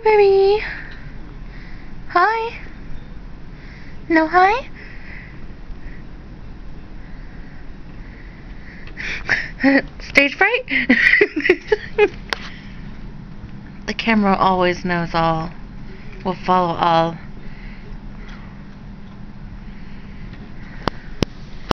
Hi, baby. Hi. No hi? Stage fright? the camera always knows all. Will follow all.